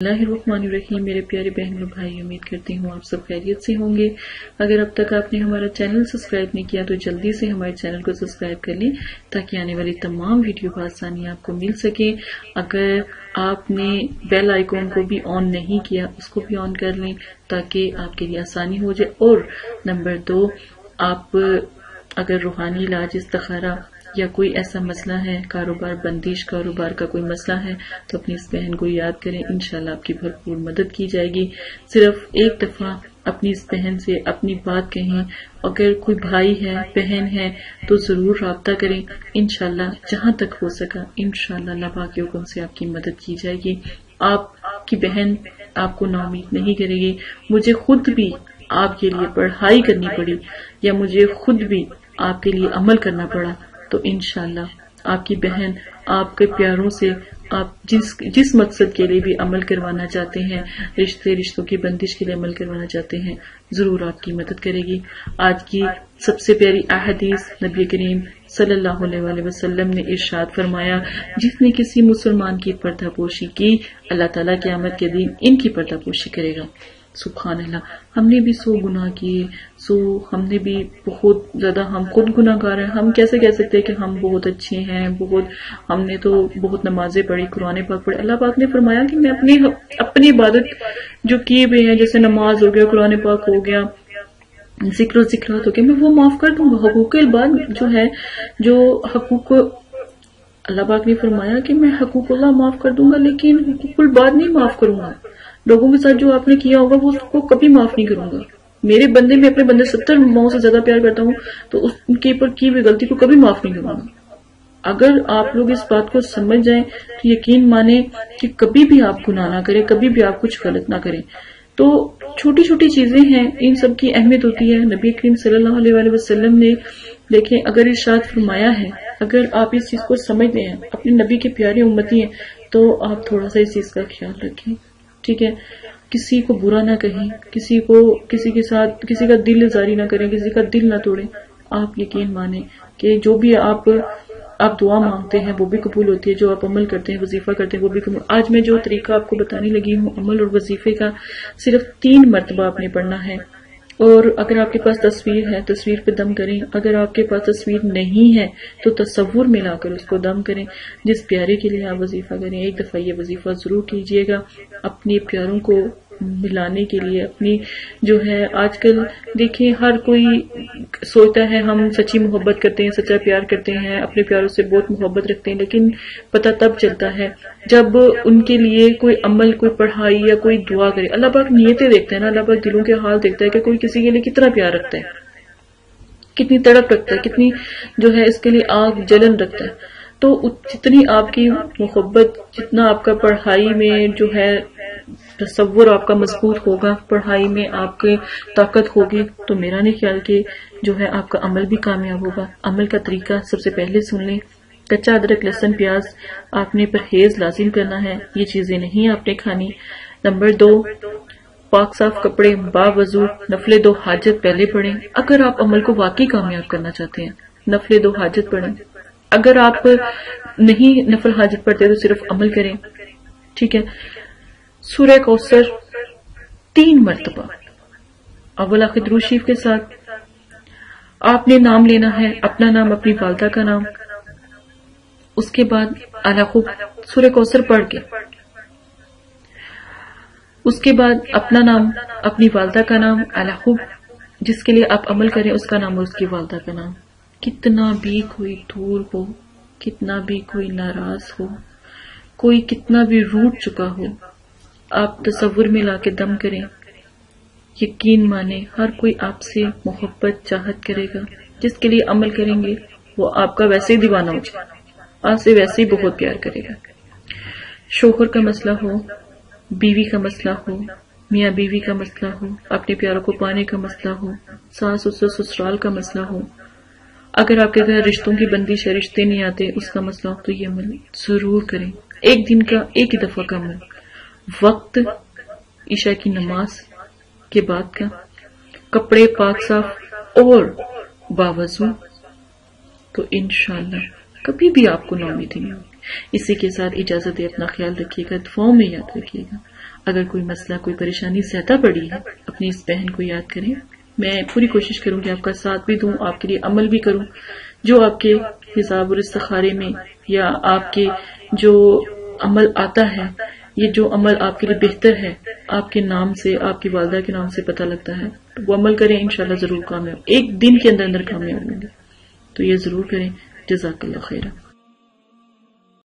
रहीम मेरे प्यारे बहन और भाई उम्मीद करती हूँ आप सब खैरियत से होंगे। अगर अब तक आपने हमारा चैनल सब्सक्राइब नहीं किया तो जल्दी से हमारे चैनल को सब्सक्राइब कर लें, ताकि आने वाली तमाम वीडियो आसानी आपको मिल सके। अगर आपने बेल आइकॉन को भी ऑन नहीं किया, उसको भी ऑन कर लें, ताकि आपके लिए आसानी हो जाए। और नंबर दो, आप अगर रूहानी इलाज इस्तखारा या कोई ऐसा मसला है, कारोबार, बंदिश, कारोबार का कोई मसला है तो अपनी इस बहन को याद करें। इनशाला आपकी भरपूर मदद की जाएगी। सिर्फ़ एक दफ़ा अपनी इस बहन से अपनी बात कहें। अगर कोई भाई है, बहन है तो ज़रूर रबता करें। इनशाला जहाँ तक हो सका इनशाला अल्लाह के हुक्म से आपकी मदद की जाएगी। आपकी बहन आपको नाउमीद नहीं करेगी। मुझे खुद भी आपके लिए पढ़ाई करनी पड़ी, या मुझे खुद भी आपके लिए अमल करना पड़ा। तो इनशाला आपकी बहन आपके प्यारों से आप जिस जिस मकसद के लिए भी अमल करवाना चाहते हैं, रिश्ते, रिश्तों की बंदिश के लिए अमल करवाना चाहते हैं, ज़रूर आपकी मदद करेगी। आज की सबसे प्यारी अहदीस नबी करीम सल्लल्लाहु अलैहि वसल्लम ने इरशाद फरमाया, जिसने किसी मुसलमान की पर्दापोशी की, अल्लाह ताला की आमद के दिन इनकी पर्दापोशी करेगा। सुबहान अल्लाह हमने भी सो गुनाह किए, सो हमने भी बहुत ज़्यादा हम खुद गुनाहगार हैं। हम कैसे कह सकते हैं कि हम बहुत अच्छे हैं, बहुत हमने तो बहुत नमाजें पढ़ी, कुरान पाक पढ़े। अल्लाह पाक ने फरमाया कि मैं अपनी अपनी इबादत जो किए हुए हैं, जैसे नमाज़ हो गया, कुरान पाक हो गया, ज़िक्र ज़िक्र हो गया, मैं वो माफ़ कर दूँगा। हकूक बाद जो है, जो हकूक, अल्लाह पाक ने फरमाया कि मैं हकूकुल्ला माफ़ कर दूँगा, लेकिन हकूकुल बाद नहीं माफ़ करूँगा। लोगों के साथ जो आपने किया होगा, वो उसको कभी माफ़ नहीं करूँगा। मेरे बंदे, में अपने बंदे सत्तर माओ से ज़्यादा प्यार करता हूँ तो उसके ऊपर की हुई गलती को कभी माफ़ नहीं करूँगा। अगर आप लोग इस बात को समझ जाएँ तो यकीन माने कि कभी भी आप गुनाह ना करें, कभी भी आप कुछ गलत ना करें तो छोटी छोटी चीज़ें हैं, इन सब की अहमियत होती है। नबी करीम सल्लल्लाहु अलैहि वसल्लम ने देखें, अगर इर्शाद फरमाया है, अगर आप इस चीज़ को समझते हैं, अपने नबी के प्यारे उम्मती हैं तो आप थोड़ा सा इस चीज़ का ख्याल रखें। ठीक है? किसी को बुरा ना कहें, किसी को, किसी के साथ, किसी का दिल जारी ना करें, किसी का दिल ना तोड़ें। आप यकीन माने कि जो भी आप आप दुआ मांगते हैं, वो भी कबूल होती है। जो आप अमल करते हैं, वजीफा करते हैं, वो भी कबूल। आज मैं जो तरीका आपको बताने लगी हूँ, अमल और वजीफे का सिर्फ़ तीन मरतबा आपने पढ़ना है। और अगर आपके पास तस्वीर है, तस्वीर पे दम करें। अगर आपके पास तस्वीर नहीं है तो तस्वुर मिलाकर उसको दम करें। जिस प्यारे के लिए आप वजीफा करें, एक दफ़ा ये वजीफा ज़रूर कीजिएगा। अपने प्यारों को मिलाने के लिए अपनी जो है, आजकल देखिए, हर कोई सोचता है, हम सच्ची मोहब्बत करते हैं, सच्चा प्यार करते हैं, अपने प्यारों से बहुत मोहब्बत रखते हैं, लेकिन पता तब चलता है जब उनके लिए कोई अमल, कोई पढ़ाई या कोई दुआ करे। अल्लाह पाक नियतें देखते हैं ना, अल्लाह पाक दिलों के हाल देखता है कि कोई किसी के लिए कितना प्यार रखता है, कितनी तड़प रखता है, कितनी जो है इसके लिए आग, जलन रखता है। तो जितनी आपकी मोहब्बत, जितना आपका पढ़ाई में जो है तस्वुर आपका मज़बूत होगा, पढ़ाई में आपके ताकत होगी तो मेरा नहीं ख्याल कि जो है आपका अमल भी कामयाब होगा। अमल का तरीका सबसे पहले सुन लें। कच्चा अदरक, लहसन, प्याज आपने परहेज लाजिम करना है, ये चीज़ें नहीं आपने खानी। नंबर दो, पाक साफ़ कपड़े बावजू नफले दो हाजत पहले पढ़ें। अगर आप अमल को वाकई कामयाब करना चाहते हैं, नफले दो हाजत पढ़ें। अगर आप नहीं नफल हाजत पढ़ते तो सिर्फ़ अमल करें। ठीक है? सूर्य कौसर तीन मरतबा। अव्वल आखिर शरीफ के साथ, आपने नाम लेना है, अपना नाम, अपनी वालदा का नाम। उसके बाद अलाखूब सूर्य कौसर पढ़ के उसके बाद अपना नाम, अपनी वालदा का नाम अलाखूब जिसके लिए आप अमल करें, उसका नाम और उसकी वालदा का नाम। कितना भी कोई दूर हो, कितना भी कोई नाराज़ हो, कोई कितना भी रूट चुका हो आप तस्वुर में लाके दम करें। यकीन माने, हर कोई आपसे मोहब्बत चाहत करेगा। जिसके लिए अमल करेंगे, वो आपका वैसे ही दीवाना हो जाए आपसे वैसे ही बहुत प्यार करेगा। शोहर का मसला हो, बीवी का मसला हो, मियाँ बीवी का मसला हो, अपने प्यारों को पाने का मसला हो, सास ससुर ससुराल का मसला हो। अगर आपके घर रिश्तों की बंदिश है रिश्ते नहीं आते, उसका मसला हो तो ये अमल ज़रूर करें। एक दिन का, एक ही दफ़ा का अमल। वक्त, ईशा की नमाज़ के बाद का, कपड़े पाक साफ़ और बावजू तो इनशाला कभी भी आपको नौमीदी नहीं होगी। इसी के साथ इजाज़त अपना ख्याल रखिएगा, दुआओं में याद रखिएगा। अगर कोई मसला, कोई परेशानी ज़्यादा पड़ी है, अपनी इस बहन को याद करें। मैं पूरी कोशिश करूँगी आपका साथ भी दूँ, आपके लिए अमल भी करूँ। जो आपके हिसाब और इस्तारे में या आपके जो अमल आता है ये जो अमल आपके लिए बेहतर है, आपके नाम से, आपकी वालदा के नाम से पता लगता है तो वो अमल करें इनशाला ज़रूर कामयाब एक दिन के अंदर अंदर कामयाब होंगे। तो ये ज़रूर करें। जजाकल्ला खैरा।